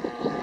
you.